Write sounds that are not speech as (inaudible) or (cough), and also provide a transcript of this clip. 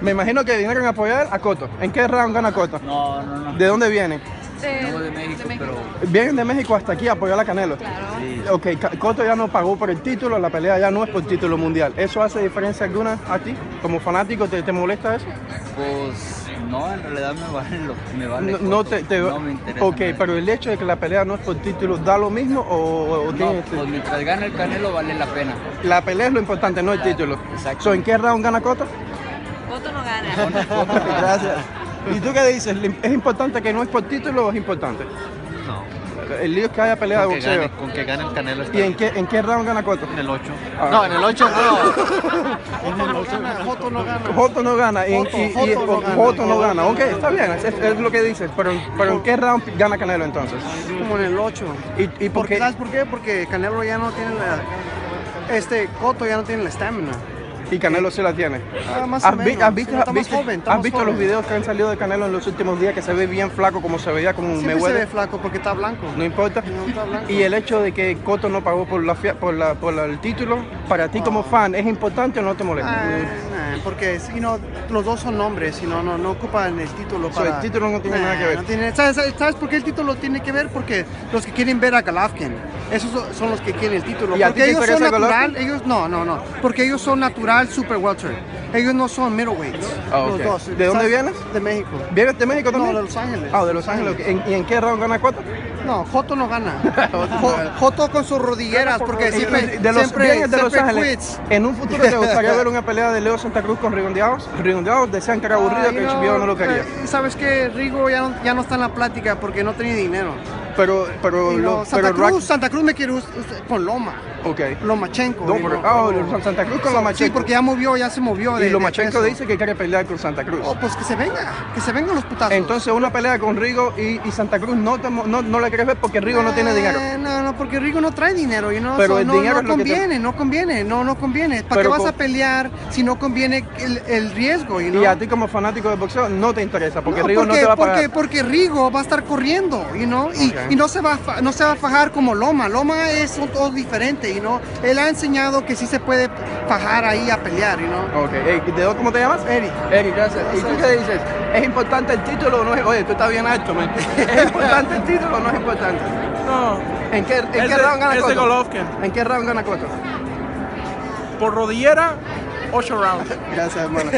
Me imagino que vinieron a apoyar a Coto. ¿En qué round gana Coto? No, no, no. ¿De dónde vienen? Vengo de México, pero Vienen de México hasta aquí a apoyar a Canelo. sí. Ok, Cotto ya no pagó por el título, la pelea ya no es por título mundial. ¿Eso hace diferencia alguna a ti? Como fanático, ¿te, te molesta eso? Pues no, en realidad me vale lo que me vale. No, Cotto. te, te- No me interesa. Ok, nada. pero el hecho de que la pelea no es por título, ¿da lo mismo o, o No, tiene- pues mientras gane el Canelo vale la pena. La pelea es lo importante, no el título. Exacto. So, ¿En qué round gana Cotto? Voto no gana. Gracias. ¿Y tú qué dices? ¿Es importante que no es por título o es importante? No. El lío es que haya pelea de Con que, boxeo. gane, con que gane el Canelo ¿Y en qué, en qué round gana Cotto? en el 8. Ah. No, en el 8 no. (laughs) Joto no gana, Joto no gana. Joto no gana. y- Joto, y, y- Joto no gana. Joto no gana. Ok, está bien, es, es lo que dices. Pero, pero ¿en qué round gana Canelo entonces? Como en el 8. ¿Y, y por Porque, qué? ¿Sabes por qué? Porque Canelo ya no tiene la... Este, Coto ya no tiene la estamina. Y Canelo sí la tiene. Ah, más ¿Has, vi- menos. has visto, Sí, está has más visto- joven, está has más visto los videos que han salido de Canelo en los últimos días que se ve bien flaco como se veía con Siempre se ve flaco porque está blanco. No importa. No, está blanco. Y el hecho de que Cotto no pagó por, la, por, la, por la- el título, para ti como fan, ¿es importante o no te molesta? Ah, nah, porque si no, los dos son hombres y no, no, no ocupan el título So, para... el título no tiene Nah, nada que ver. no tiene- ¿sabes, sabes- sabes por qué el título tiene que ver? Porque los que quieren ver a Golovkin, esos son- los que quieren el título. ¿Y a ti Porque ellos son natural, ellos no, no, no. Porque ellos son natural super welter. Ellos no son middleweights. Ah, los dos. ¿De dónde vienes? De México. ¿Vienes de México No, también? de Los Ángeles. Ah, de Los Ángeles. ¿En- ¿Y en qué round gana Cotto? No, Joto no gana. (laughs) Jo- Joto con sus rodilleras porque siempre, de los, siempre, vienes de Los siempre Ángeles. ¿En un futuro te (laughs) gustaría ver una pelea de Leo Santa Cruz con Rigondeados? Rigondeados decían que era aburrido, Ah, que el know, no lo quería. Sabes que Rigo ya no, ya no está en la plática porque no tenía dinero. Pero, pero, lo- no, Santa, pero Cruz, Santa Cruz me quiere con Loma, Ok. Lomachenko. No, pero, ah, Santa Cruz con Lomachenko. Sí, porque ya movió, ya se movió. De, Y de Lomachenko peso. dice que quiere pelear con Santa Cruz. Oh, pues que se venga, que se vengan los putazos. Entonces una pelea con Rigo y, y Santa Cruz no, te no, no la quieres ver porque Rigo no tiene dinero. Eh, No, no, porque Rigo no trae dinero, y no, Pero so- el no, dinero no es lo que te- conviene, no conviene, no, no conviene. ¿Para qué Pero vas con- a pelear si no conviene el, el riesgo? Y, Y a ti como fanático de boxeo no te interesa porque No, Rigo porque, no te va a pagar. porque, porque Rigo va a estar corriendo, you know, y, Ok. y no, se va a, no se va a fajar como Loma. Loma es un todo diferente, you know. Él ha enseñado que sí se puede fajar ahí a pelear, you know. Ok, Ey, ¿de dónde- ¿cómo te llamas? Eric. Eric, gracias. ¿Y tú qué dices? ¿Es importante el título o no es? Oye, tú estás bien alto, man. ¿Es importante el título o no es importante? No, ¿En qué, en round gana Cotto? Golovkin. ¿En qué round gana Cotto? Por rodillera, 8 rounds. (laughs) Gracias, hermano.